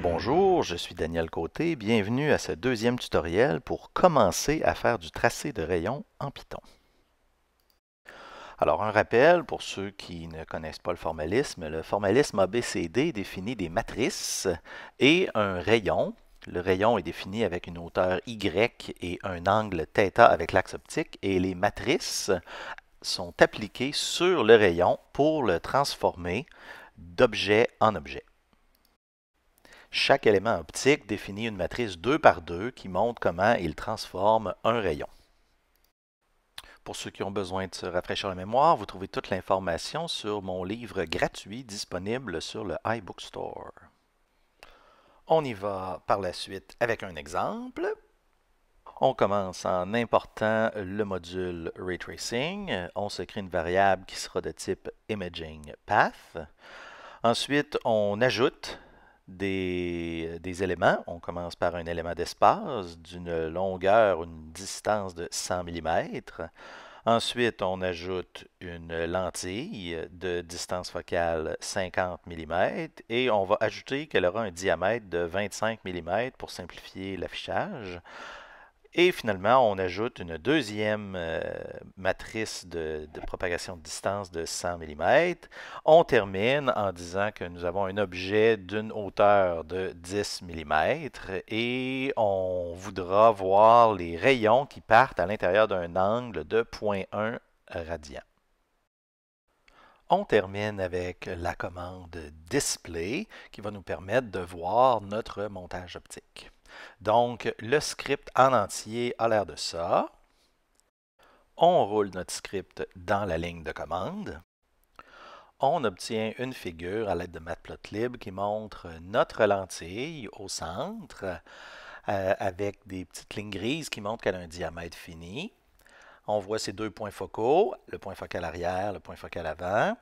Bonjour, je suis Daniel Côté. Bienvenue à ce deuxième tutoriel pour commencer à faire du tracé de rayons en Python. Alors, un rappel pour ceux qui ne connaissent pas le formalisme. Le formalisme ABCD définit des matrices et un rayon. Le rayon est défini avec une hauteur Y et un angle θ avec l'axe optique. Et les matrices sont appliquées sur le rayon pour le transformer d'objet en objet. Chaque élément optique définit une matrice 2 par 2 qui montre comment il transforme un rayon. Pour ceux qui ont besoin de se rafraîchir la mémoire, vous trouvez toute l'information sur mon livre gratuit disponible sur le iBookstore. On y va par la suite avec un exemple. On commence en important le module Ray Tracing. On se crée une variable qui sera de type Imaging Path. Ensuite, on ajoute des, éléments. On commence par un élément d'espace d'une longueur, une distance de 100 mm. Ensuite, on ajoute une lentille de distance focale 50 mm et on va ajouter qu'elle aura un diamètre de 25 mm pour simplifier l'affichage. Et finalement, on ajoute une deuxième euh, matrice de, de, propagation de distance de 100 mm. On termine en disant que nous avons un objet d'une hauteur de 10 mm et on voudra voir les rayons qui partent à l'intérieur d'un angle de 0.1 radian. On termine avec la commande display qui va nous permettre de voir notre montage optique. Donc, le script en entier a l'air de ça. On roule notre script dans la ligne de commande. On obtient une figure à l'aide de Matplotlib qui montre notre lentille au centre euh, avec des petites lignes grises qui montrent qu'elle a un diamètre fini. On voit ces deux points focaux, le point focal arrière, le point focal avant.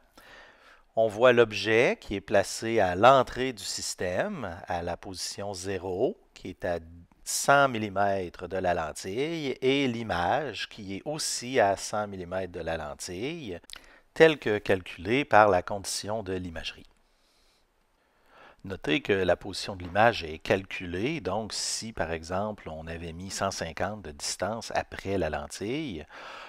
On voit l'objet qui est placé à l'entrée du système, à la position 0, qui est à 100 mm de la lentille, et l'image qui est aussi à 100 mm de la lentille, telle que calculée par la condition de l'imagerie. Notez que la position de l'image est calculée, donc si par exemple on avait mis 150 de distance après la lentille,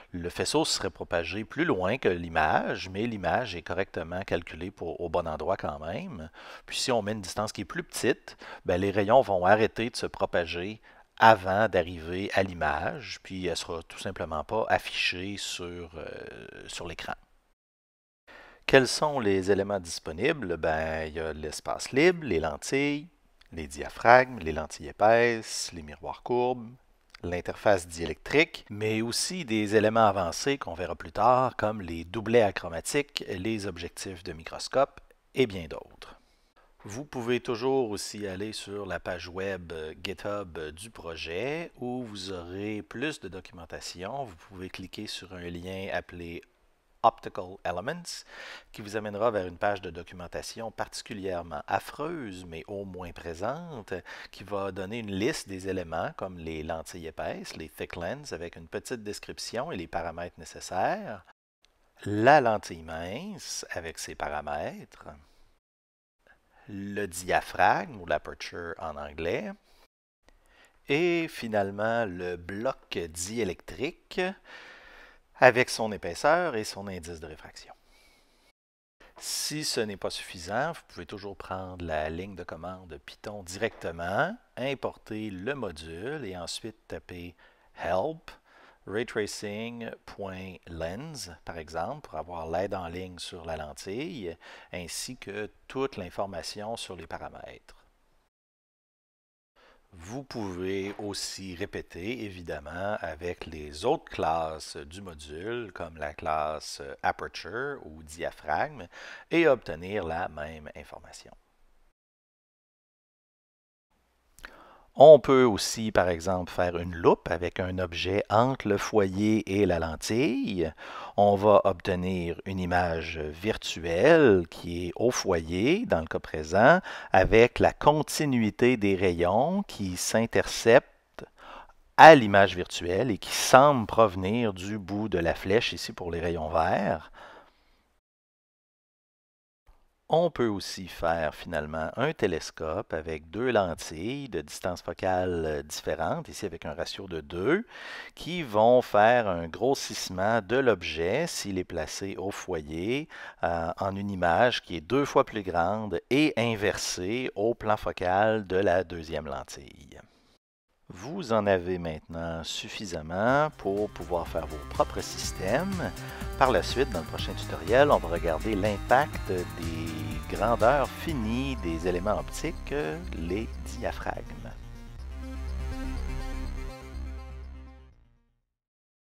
le faisceau serait propagé plus loin que l'image, mais l'image est correctement calculée au bon endroit quand même. Puis si on met une distance qui est plus petite, ben, les rayons vont arrêter de se propager avant d'arriver à l'image, puis elle ne sera tout simplement pas affichée sur, euh, sur l'écran. Quels sont les éléments disponibles? Ben, il y a l'espace libre, les lentilles, les diaphragmes, les lentilles épaisses, les miroirs courbes, l'interface diélectrique, mais aussi des éléments avancés qu'on verra plus tard, comme les doublets achromatiques, les objectifs de microscope et bien d'autres. Vous pouvez toujours aussi aller sur la page web GitHub du projet où vous aurez plus de documentation. Vous pouvez cliquer sur un lien appelé Optical Elements, qui vous amènera vers une page de documentation particulièrement affreuse, mais au moins présente, qui va donner une liste des éléments comme les lentilles épaisses, les thick lens, avec une petite description et les paramètres nécessaires, la lentille mince avec ses paramètres, le diaphragme ou l'aperture en anglais, et finalement le bloc diélectrique avec son épaisseur et son indice de réfraction. Si ce n'est pas suffisant, vous pouvez toujours prendre la ligne de commande Python directement, importer le module et ensuite taper help raytracing.lens, par exemple, pour avoir l'aide en ligne sur la lentille, ainsi que toute l'information sur les paramètres. Vous pouvez aussi répéter, évidemment, avec les autres classes du module, comme la classe Aperture ou Diaphragme, et obtenir la même information. On peut aussi, par exemple, faire une loupe avec un objet entre le foyer et la lentille. On va obtenir une image virtuelle qui est au foyer, dans le cas présent, avec la continuité des rayons qui s'interceptent à l'image virtuelle et qui semble provenir du bout de la flèche ici pour les rayons verts. On peut aussi faire finalement un télescope avec deux lentilles de distance focale euh, différentes, ici avec un ratio de 2, qui vont faire un grossissement de l'objet s'il est placé au foyer euh, en une image qui est deux fois plus grande et inversée au plan focal de la deuxième lentille. Vous en avez maintenant suffisamment pour pouvoir faire vos propres systèmes. Par la suite, dans le prochain tutoriel, on va regarder l'impact des grandeurs finies des éléments optiques, les diaphragmes.